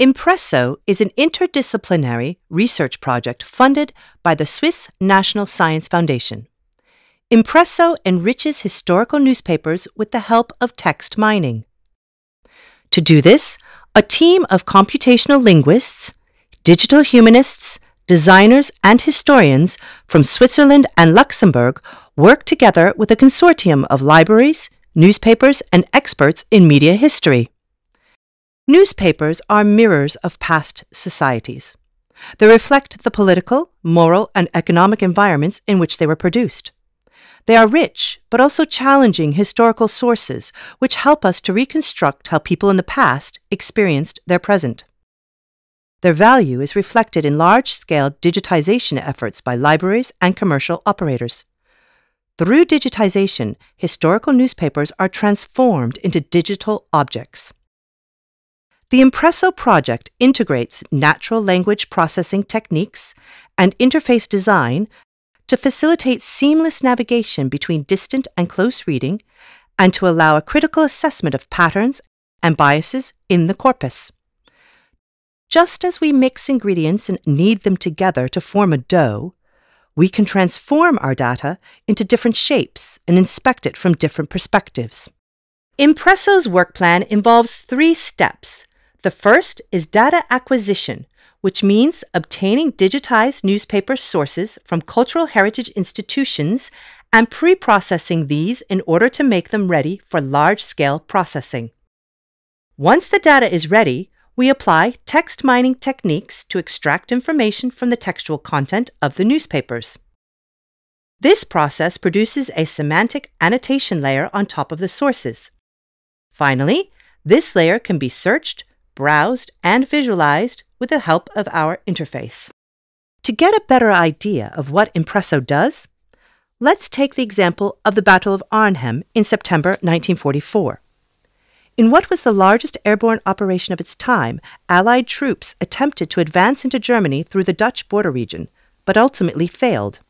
Impresso is an interdisciplinary research project funded by the Swiss National Science Foundation. Impresso enriches historical newspapers with the help of text mining. To do this, a team of computational linguists, digital humanists, designers, and historians from Switzerland and Luxembourg work together with a consortium of libraries, newspapers, and experts in media history. Newspapers are mirrors of past societies. They reflect the political, moral, and economic environments in which they were produced. They are rich, but also challenging historical sources which help us to reconstruct how people in the past experienced their present. Their value is reflected in large scale digitization efforts by libraries and commercial operators. Through digitization, historical newspapers are transformed into digital objects. The Impresso project integrates natural language processing techniques and interface design to facilitate seamless navigation between distant and close reading and to allow a critical assessment of patterns and biases in the corpus. Just as we mix ingredients and knead them together to form a dough, we can transform our data into different shapes and inspect it from different perspectives. Impresso's work plan involves three steps the first is data acquisition, which means obtaining digitized newspaper sources from cultural heritage institutions and pre processing these in order to make them ready for large scale processing. Once the data is ready, we apply text mining techniques to extract information from the textual content of the newspapers. This process produces a semantic annotation layer on top of the sources. Finally, this layer can be searched, browsed, and visualized with the help of our interface. To get a better idea of what Impresso does, let's take the example of the Battle of Arnhem in September 1944. In what was the largest airborne operation of its time, Allied troops attempted to advance into Germany through the Dutch border region, but ultimately failed.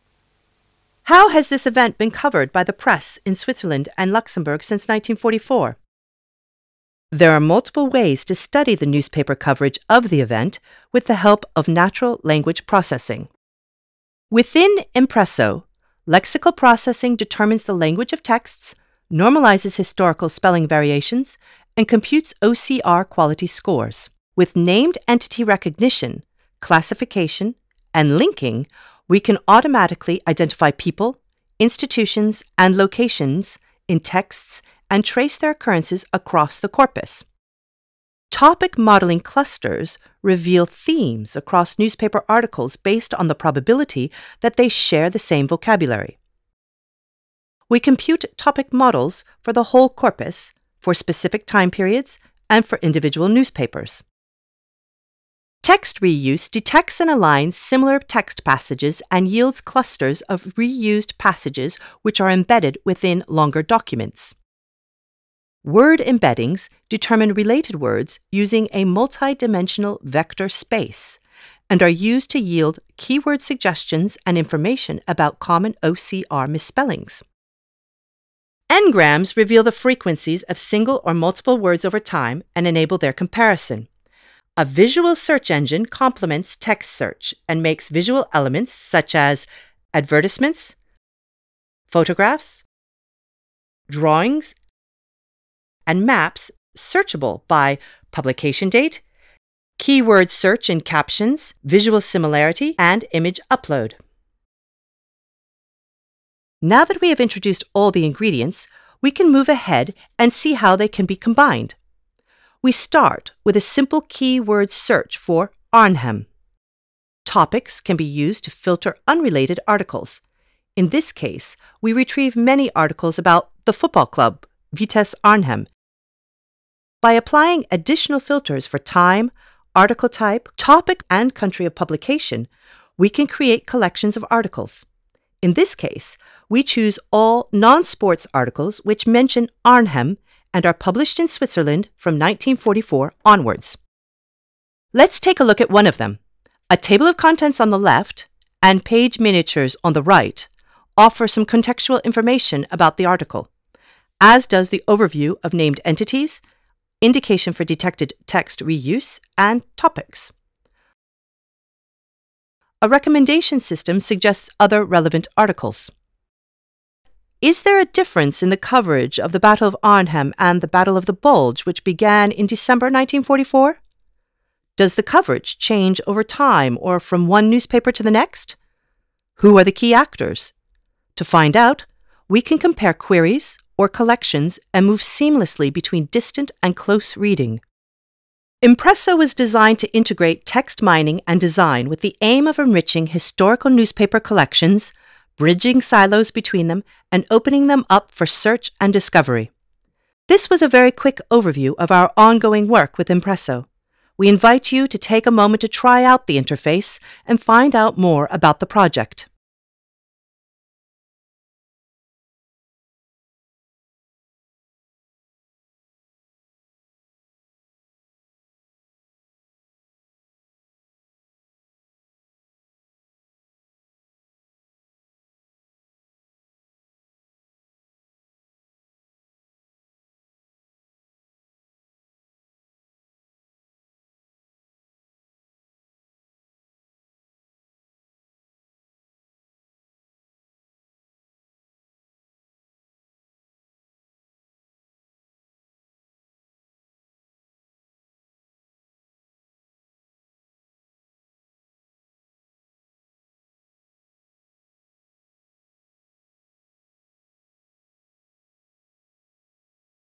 How has this event been covered by the press in Switzerland and Luxembourg since 1944? There are multiple ways to study the newspaper coverage of the event with the help of natural language processing. Within Impresso, lexical processing determines the language of texts, normalizes historical spelling variations, and computes OCR quality scores. With named entity recognition, classification, and linking, we can automatically identify people, institutions, and locations in texts and trace their occurrences across the corpus. Topic modeling clusters reveal themes across newspaper articles based on the probability that they share the same vocabulary. We compute topic models for the whole corpus, for specific time periods, and for individual newspapers. Text reuse detects and aligns similar text passages and yields clusters of reused passages which are embedded within longer documents. Word embeddings determine related words using a multidimensional vector space and are used to yield keyword suggestions and information about common OCR misspellings. N-grams reveal the frequencies of single or multiple words over time and enable their comparison. A visual search engine complements text search and makes visual elements such as advertisements, photographs, drawings, and maps searchable by publication date, keyword search and captions, visual similarity, and image upload. Now that we have introduced all the ingredients, we can move ahead and see how they can be combined. We start with a simple keyword search for Arnhem. Topics can be used to filter unrelated articles. In this case, we retrieve many articles about the football club, Vitesse Arnhem, by applying additional filters for time, article type, topic, and country of publication, we can create collections of articles. In this case, we choose all non sports articles which mention Arnhem and are published in Switzerland from 1944 onwards. Let's take a look at one of them. A table of contents on the left and page miniatures on the right offer some contextual information about the article, as does the overview of named entities, indication for detected text reuse, and topics. A recommendation system suggests other relevant articles. Is there a difference in the coverage of the Battle of Arnhem and the Battle of the Bulge, which began in December 1944? Does the coverage change over time or from one newspaper to the next? Who are the key actors? To find out, we can compare queries or collections and move seamlessly between distant and close reading. Impresso was designed to integrate text mining and design with the aim of enriching historical newspaper collections bridging silos between them, and opening them up for search and discovery. This was a very quick overview of our ongoing work with Impresso. We invite you to take a moment to try out the interface and find out more about the project.